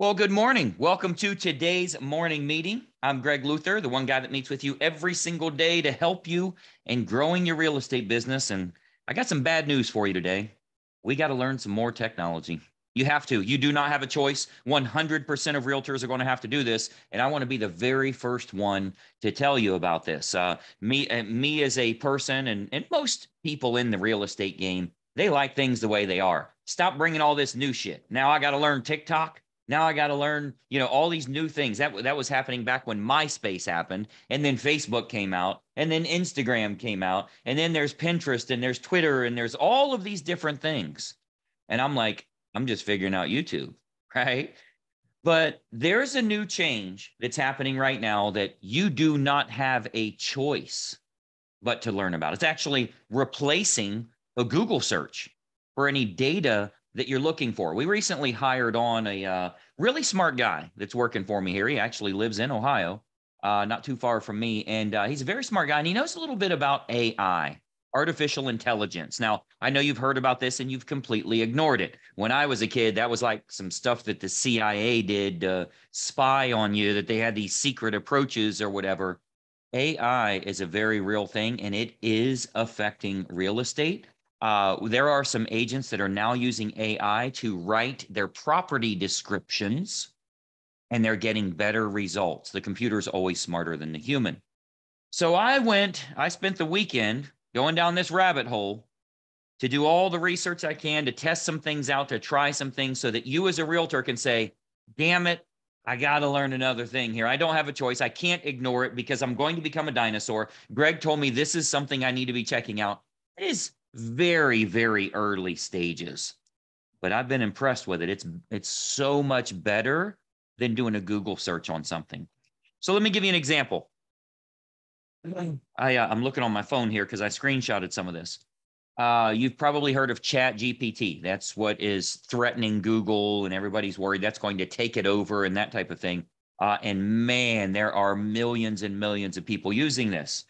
Well, good morning. Welcome to today's morning meeting. I'm Greg Luther, the one guy that meets with you every single day to help you in growing your real estate business. And I got some bad news for you today. We got to learn some more technology. You have to. You do not have a choice. 100% of realtors are going to have to do this. And I want to be the very first one to tell you about this. Uh, me, uh, me as a person, and, and most people in the real estate game, they like things the way they are. Stop bringing all this new shit. Now I got to learn TikTok. Now I got to learn, you know, all these new things. That that was happening back when MySpace happened, and then Facebook came out, and then Instagram came out, and then there's Pinterest, and there's Twitter, and there's all of these different things. And I'm like, I'm just figuring out YouTube, right? But there's a new change that's happening right now that you do not have a choice but to learn about. It's actually replacing a Google search for any data that you're looking for. We recently hired on a uh, really smart guy that's working for me here. He actually lives in Ohio, uh, not too far from me. And uh, he's a very smart guy and he knows a little bit about AI, artificial intelligence. Now, I know you've heard about this and you've completely ignored it. When I was a kid, that was like some stuff that the CIA did to spy on you, that they had these secret approaches or whatever. AI is a very real thing and it is affecting real estate uh, there are some agents that are now using AI to write their property descriptions and they're getting better results. The computer is always smarter than the human. So I went, I spent the weekend going down this rabbit hole to do all the research I can to test some things out, to try some things so that you as a realtor can say, damn it, I got to learn another thing here. I don't have a choice. I can't ignore it because I'm going to become a dinosaur. Greg told me this is something I need to be checking out. It is very, very early stages. But I've been impressed with it. It's it's so much better than doing a Google search on something. So let me give you an example. I uh, I'm looking on my phone here because I screenshotted some of this. Uh, you've probably heard of Chat GPT. That's what is threatening Google, and everybody's worried that's going to take it over and that type of thing. Uh, and man, there are millions and millions of people using this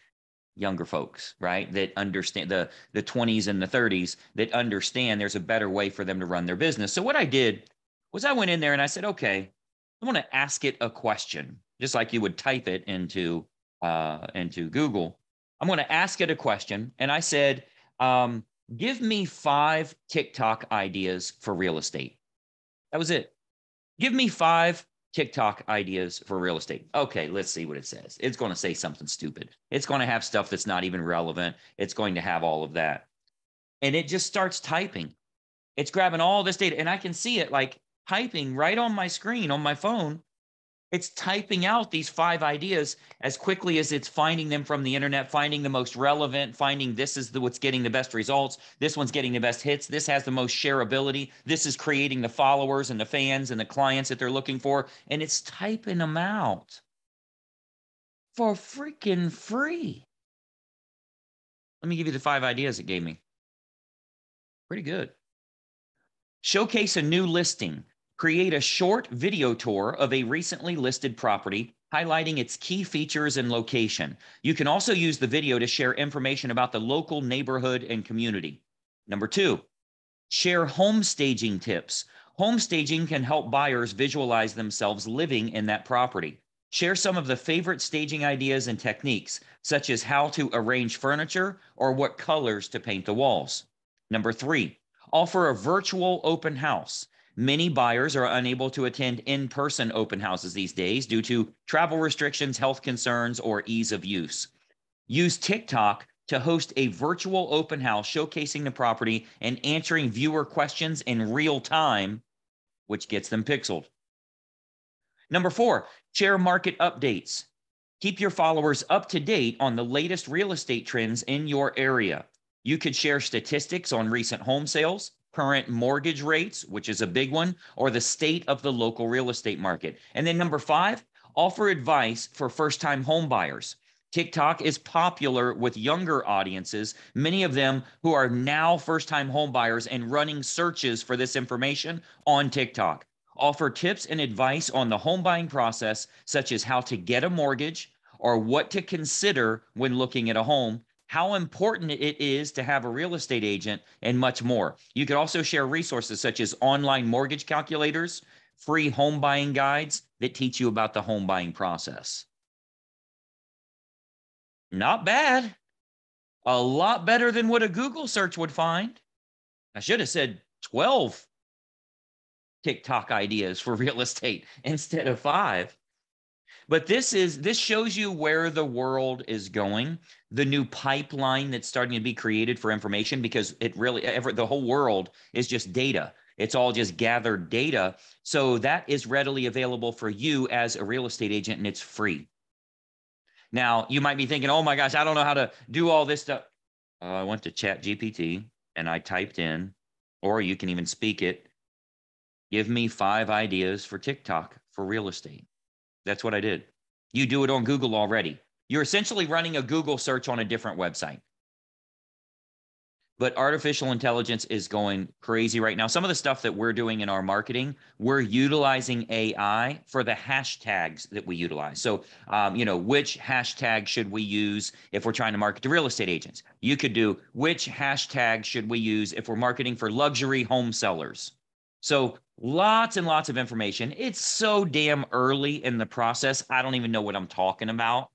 younger folks, right? That understand the the 20s and the 30s that understand there's a better way for them to run their business. So what I did was I went in there and I said, okay, I want to ask it a question, just like you would type it into uh, into Google. I'm going to ask it a question, and I said, um, give me five TikTok ideas for real estate. That was it. Give me five TikTok ideas for real estate. Okay, let's see what it says. It's going to say something stupid. It's going to have stuff that's not even relevant. It's going to have all of that. And it just starts typing. It's grabbing all this data, and I can see it like typing right on my screen on my phone it's typing out these five ideas as quickly as it's finding them from the internet, finding the most relevant, finding this is the, what's getting the best results. This one's getting the best hits. This has the most shareability. This is creating the followers and the fans and the clients that they're looking for. And it's typing them out for freaking free. Let me give you the five ideas it gave me. Pretty good. Showcase a new listing Create a short video tour of a recently listed property, highlighting its key features and location. You can also use the video to share information about the local neighborhood and community. Number two, share home staging tips. Home staging can help buyers visualize themselves living in that property. Share some of the favorite staging ideas and techniques, such as how to arrange furniture or what colors to paint the walls. Number three, offer a virtual open house. Many buyers are unable to attend in person open houses these days due to travel restrictions, health concerns, or ease of use. Use TikTok to host a virtual open house showcasing the property and answering viewer questions in real time, which gets them pixeled. Number four, share market updates. Keep your followers up to date on the latest real estate trends in your area. You could share statistics on recent home sales, current mortgage rates, which is a big one, or the state of the local real estate market. And then number five, offer advice for first time home buyers. TikTok is popular with younger audiences, many of them who are now first time home buyers and running searches for this information on TikTok. Offer tips and advice on the home buying process, such as how to get a mortgage or what to consider when looking at a home how important it is to have a real estate agent, and much more. You could also share resources such as online mortgage calculators, free home buying guides that teach you about the home buying process. Not bad. A lot better than what a Google search would find. I should have said 12 TikTok ideas for real estate instead of five. But this is this shows you where the world is going, the new pipeline that's starting to be created for information because it really ever the whole world is just data. It's all just gathered data. So that is readily available for you as a real estate agent and it's free. Now, you might be thinking, oh my gosh, I don't know how to do all this stuff. Uh, I went to Chat GPT and I typed in, or you can even speak it, give me five ideas for TikTok for real estate. That's what I did. You do it on Google already. You're essentially running a Google search on a different website. But artificial intelligence is going crazy right now. Some of the stuff that we're doing in our marketing, we're utilizing AI for the hashtags that we utilize. So, um, you know, which hashtag should we use if we're trying to market to real estate agents? You could do which hashtag should we use if we're marketing for luxury home sellers? So lots and lots of information. It's so damn early in the process. I don't even know what I'm talking about,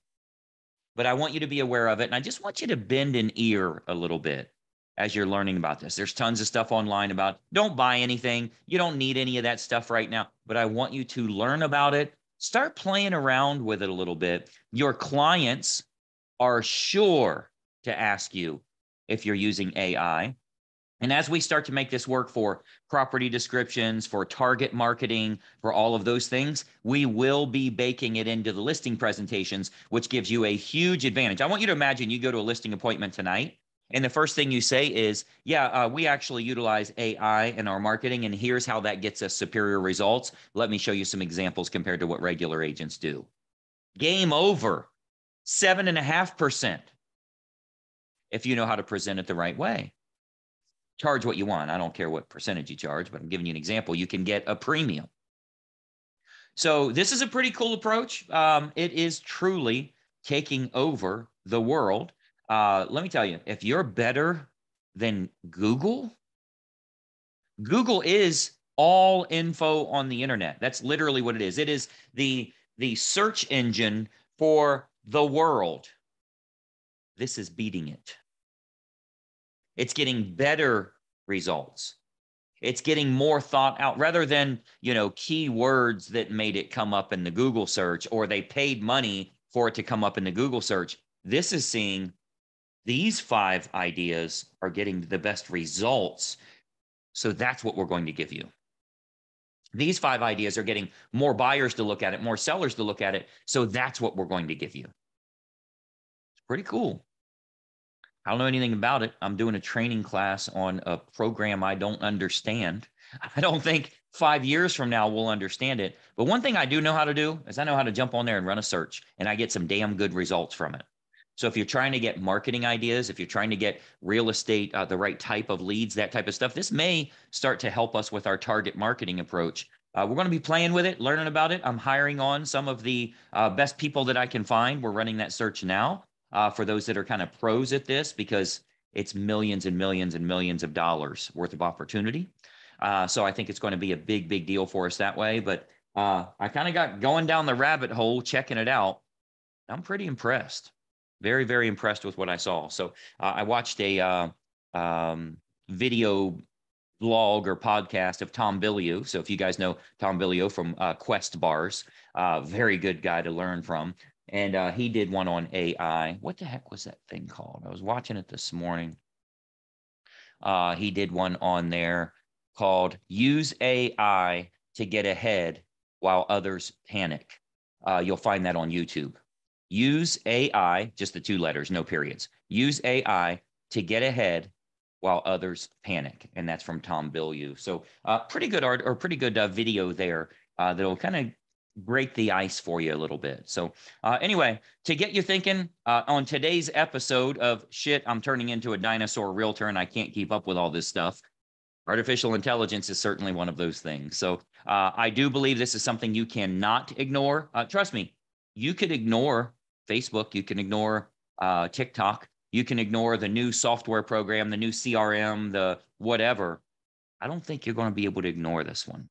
but I want you to be aware of it. And I just want you to bend an ear a little bit as you're learning about this. There's tons of stuff online about don't buy anything. You don't need any of that stuff right now, but I want you to learn about it. Start playing around with it a little bit. Your clients are sure to ask you if you're using AI. And as we start to make this work for property descriptions, for target marketing, for all of those things, we will be baking it into the listing presentations, which gives you a huge advantage. I want you to imagine you go to a listing appointment tonight, and the first thing you say is, Yeah, uh, we actually utilize AI in our marketing, and here's how that gets us superior results. Let me show you some examples compared to what regular agents do. Game over, seven and a half percent if you know how to present it the right way charge what you want. I don't care what percentage you charge, but I'm giving you an example. You can get a premium. So this is a pretty cool approach. Um, it is truly taking over the world. Uh, let me tell you, if you're better than Google, Google is all info on the internet. That's literally what it is. It is the the search engine for the world. This is beating it. It's getting better results. It's getting more thought out rather than, you know, keywords that made it come up in the Google search or they paid money for it to come up in the Google search. This is seeing these five ideas are getting the best results. So that's what we're going to give you. These five ideas are getting more buyers to look at it, more sellers to look at it. So that's what we're going to give you. It's pretty cool. I don't know anything about it. I'm doing a training class on a program I don't understand. I don't think five years from now we'll understand it. But one thing I do know how to do is I know how to jump on there and run a search, and I get some damn good results from it. So if you're trying to get marketing ideas, if you're trying to get real estate, uh, the right type of leads, that type of stuff, this may start to help us with our target marketing approach. Uh, we're going to be playing with it, learning about it. I'm hiring on some of the uh, best people that I can find. We're running that search now uh, for those that are kind of pros at this because it's millions and millions and millions of dollars worth of opportunity. Uh, so I think it's going to be a big, big deal for us that way. But uh, I kind of got going down the rabbit hole, checking it out. I'm pretty impressed. Very, very impressed with what I saw. So uh, I watched a uh, um, video blog or podcast of Tom Bilyeu. So if you guys know Tom Bilyeu from uh, Quest Bars, uh, very good guy to learn from and uh, he did one on AI. What the heck was that thing called? I was watching it this morning. Uh, he did one on there called "Use AI to Get Ahead While Others Panic." Uh, you'll find that on YouTube. Use AI, just the two letters, no periods. Use AI to get ahead while others panic, and that's from Tom Bilyeu. So, uh, pretty good art or pretty good uh, video there uh, that'll kind of break the ice for you a little bit. So, uh, anyway, to get you thinking uh, on today's episode of shit, I'm turning into a dinosaur realtor and I can't keep up with all this stuff. Artificial intelligence is certainly one of those things. So, uh, I do believe this is something you cannot ignore. Uh, trust me, you could ignore Facebook, you can ignore uh, TikTok, you can ignore the new software program, the new CRM, the whatever. I don't think you're going to be able to ignore this one.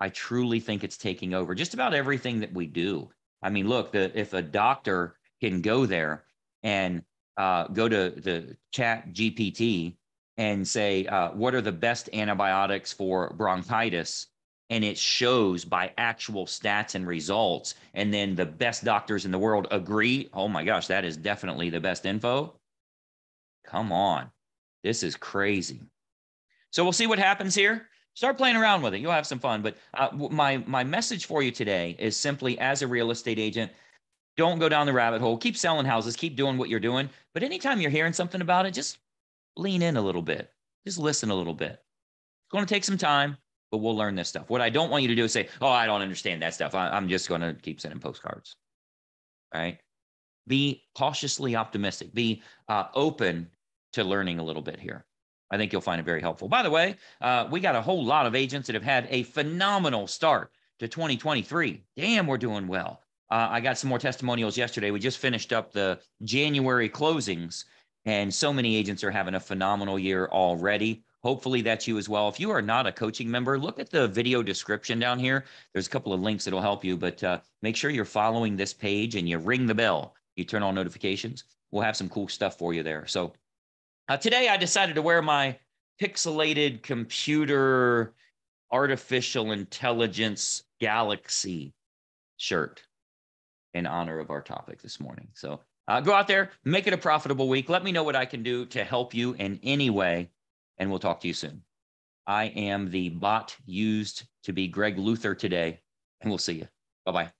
I truly think it's taking over just about everything that we do. I mean, look, the, if a doctor can go there and uh, go to the chat GPT and say, uh, what are the best antibiotics for bronchitis? And it shows by actual stats and results. And then the best doctors in the world agree. Oh my gosh, that is definitely the best info. Come on. This is crazy. So we'll see what happens here. Start playing around with it. You'll have some fun. But uh, my my message for you today is simply as a real estate agent, don't go down the rabbit hole. Keep selling houses. Keep doing what you're doing. But anytime you're hearing something about it, just lean in a little bit. Just listen a little bit. It's going to take some time, but we'll learn this stuff. What I don't want you to do is say, "Oh, I don't understand that stuff. I, am just going to keep sending postcards." All right. Be cautiously optimistic. Be uh, open to learning a little bit here. I think you'll find it very helpful. By the way, uh, we got a whole lot of agents that have had a phenomenal start to 2023. Damn, we're doing well. Uh, I got some more testimonials yesterday. We just finished up the January closings, and so many agents are having a phenomenal year already. Hopefully, that's you as well. If you are not a coaching member, look at the video description down here. There's a couple of links that'll help you, but uh, make sure you're following this page and you ring the bell. You turn on notifications. We'll have some cool stuff for you there. So uh, today, I decided to wear my pixelated computer artificial intelligence galaxy shirt in honor of our topic this morning. So uh, go out there, make it a profitable week. Let me know what I can do to help you in any way, and we'll talk to you soon. I am the bot used to be Greg Luther today, and we'll see you. Bye bye.